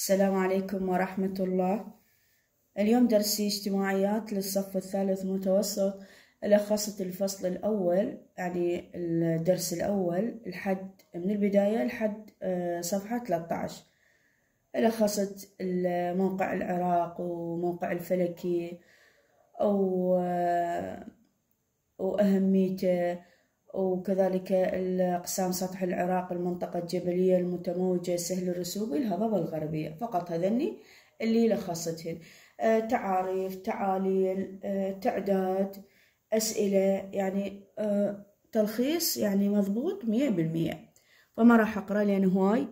السلام عليكم ورحمة الله. اليوم درسي اجتماعيات للصف الثالث متوسط لخصت الفصل الأول يعني الدرس الأول لحد من البداية لحد آه، صفحة 13 لخصت موقع العراق وموقع الفلكي أو آه، وأهميته وكذلك الأقسام سطح العراق المنطقة الجبلية المتموجة سهل الرسوب الهضبة الغربية. فقط هذني اللي لخصتهن آه تعاريف تعاليل آه تعداد أسئلة يعني آه تلخيص يعني مضبوط مية بالمية. فما راح أقرأ لأن هواي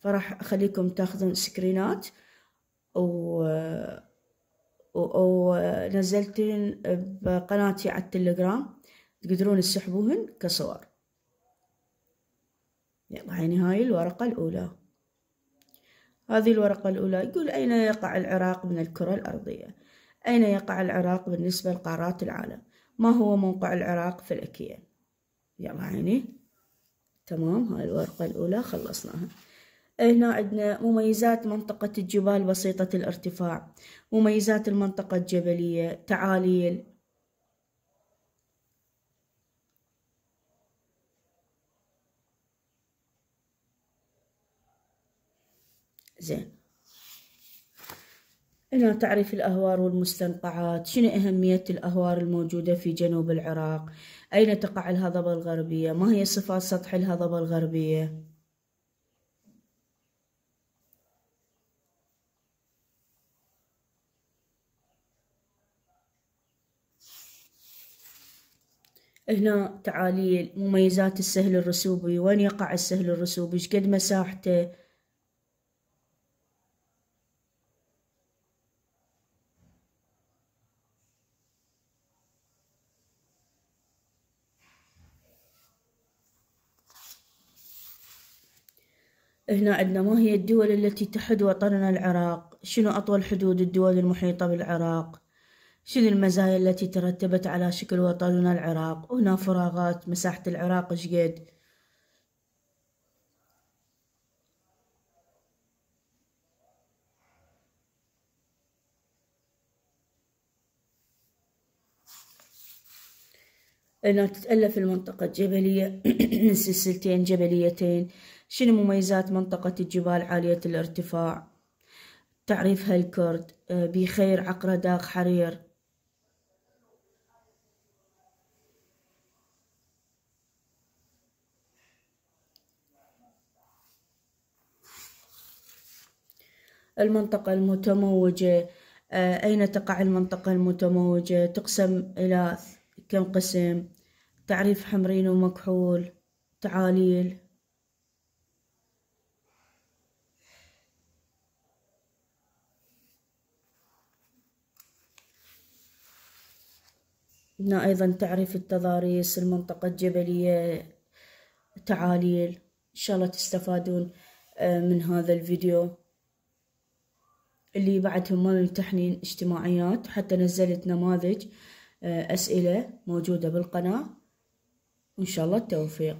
فراح أخليكم تاخذون سكرينات. و ونزلتن بقناتي على التليجرام. تقدرون تسحبوهن كصور يلا هاي هاي الورقة الأولى. هذه الورقة الأولى يقول أين يقع العراق من الكرة الأرضية؟ أين يقع العراق بالنسبة لقارات العالم؟ ما هو موقع العراق فلكيا يلا عيني تمام هاي الورقة الأولى خلصناها. هنا عندنا مميزات منطقة الجبال بسيطة الارتفاع مميزات المنطقة الجبلية تعاليل زين. هنا تعريف الأهوار والمستنقعات شنو أهمية الأهوار الموجودة في جنوب العراق؟ أين تقع الهضبة الغربية؟ ما هي صفات سطح الهضبة الغربية؟ هنا تعاليل مميزات السهل الرسوبي. وين يقع السهل الرسوبي؟ إيش قد مساحته؟ هنا عندنا ما هي الدول التي تحد وطننا العراق؟ شنو أطول حدود الدول المحيطة بالعراق؟ شنو المزايا التي ترتبت على شكل وطننا العراق؟ وهنا فراغات مساحة العراق شقد هنا تتألف المنطقة الجبلية من سلسلتين جبليتين. شنو مميزات منطقة الجبال؟ عالية الارتفاع. تعريفها الكرد. آه، بخير عقرة داغ حرير. المنطقة المتموجة. آه، أين تقع المنطقة المتموجة؟ تقسم إلى كم قسم؟ تعريف حمرين ومكحول تعاليل. هنا أيضا تعريف التضاريس المنطقة الجبلية تعاليل. إن شاء الله تستفادون آه، من هذا الفيديو. اللي بعدهم ما ممتحنين اجتماعيات حتى نزلت نماذج آه، أسئلة موجودة بالقناة. وإن شاء الله التوفيق.